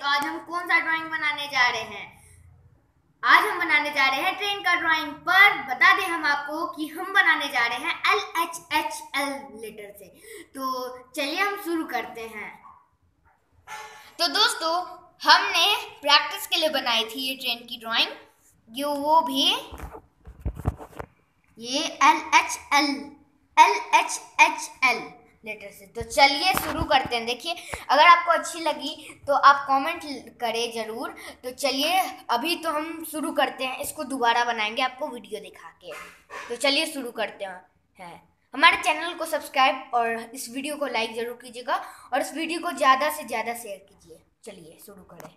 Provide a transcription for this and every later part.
आज हम कौन सा ड्राइंग बनाने जा रहे हैं? आज हम बनाने जा रहे हैं ट्रेन का ड्राइंग पर। बता दें हम आपको कि हम बनाने जा रहे हैं L H H L letter से। तो चलिए हम शुरू करते हैं। तो दोस्तों, हमने प्रैक्टिस के लिए बनाई थी ये ट्रेन की ड्राइंग जो वो भी ये L H L L H H L letter से। तो चलिए शुरू करते हैं। देखिए, अगर आपको अच्छी लगी तो आप कमेंट करें ज़रूर। तो चलिए, अभी तो हम शुरू करते हैं। इसको दोबारा बनाएँगे आपको वीडियो दिखा के। तो चलिए शुरू करते हैं। है। हमारे चैनल को सब्सक्राइब और इस वीडियो को लाइक ज़रूर कीजिएगा और इस वीडियो को ज़्यादा से ज़्यादा शेयर कीजिए। चलिए, शुरू करें।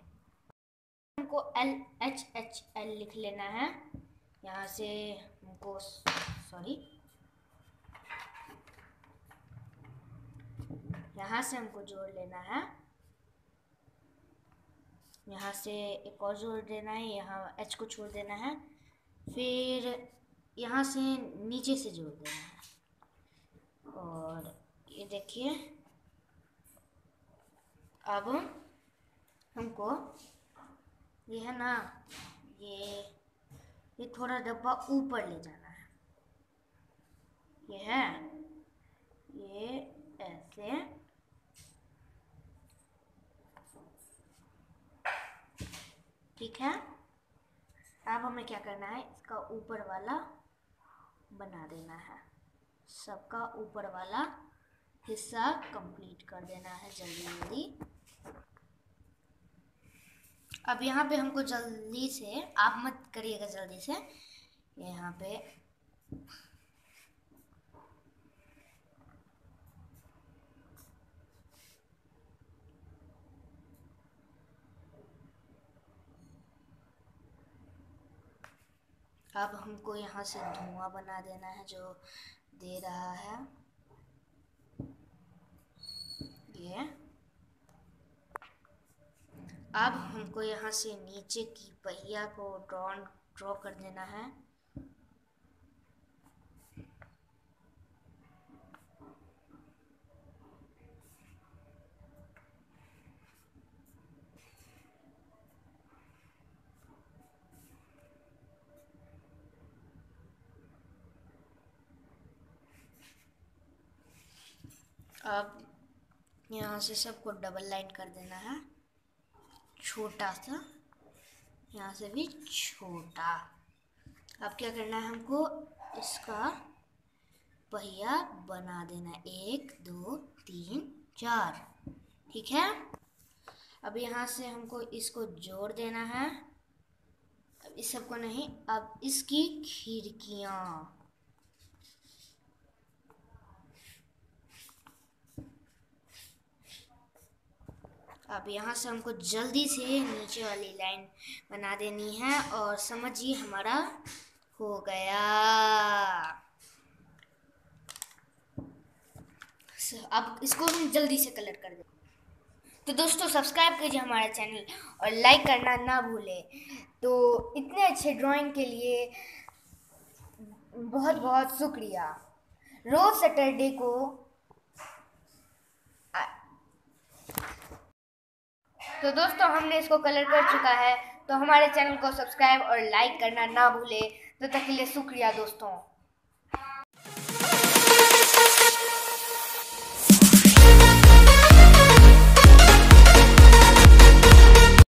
हमको एल एच एच एल लिख लेना है। यहाँ से हमको सॉरी यहाँ से हमको जोड़ लेना है। यहाँ से एक और जोड़ देना है, यहाँ एच को छोड़ देना है। फिर यहाँ से नीचे से जोड़ देना है। और ये देखिए, अब हमको ये है ना, ये ये थोड़ा डब्बा ऊपर ले जाना है। ये है, ये ऐसे ठीक है? अब हमें क्या करना है? इसका ऊपर वाला बना देना है। सबका ऊपर वाला हिस्सा कंप्लीट कर देना है जल्दी जल्दी। अब यहाँ पे हमको जल्दी से, आप मत करिएगा जल्दी से। यहाँ पे अब हमको यहाँ से धुआँ बना देना है जो दे रहा है। ये। अब हमको यहाँ से नीचे की पहिया को ड्रॉन ड्रॉ कर देना है। अब यहाँ से सबको डबल लाइन कर देना है। छोटा सा, यहाँ से भी छोटा। अब क्या करना है हमको? इसका पहिया बना देना एक, दो, तीन, चार। ठीक है? अब यहाँ से हमको इसको जोड़ देना है। अब इस सबको नहीं, अब इसकी खिड़कियाँ। अब यहाँ से हमको जल्दी से नीचे वाली लाइन बना देनी है और समझिए हमारा हो गया। अब इसको हम जल्दी से कलर कर दें। तो दोस्तों सब्सक्राइब कीजिए हमारा चैनल और लाइक करना ना भूलें। तो इतने अच्छे ड्राइंग के लिए बहुत बहुत शुक्रिया। रोज़ सैटरडे को तो दोस्तों, हमने इसको कलर कर चुका है। तो हमारे चैनल को सब्सक्राइब और लाइक करना ना भूले। तो तक के लिए शुक्रिया दोस्तों।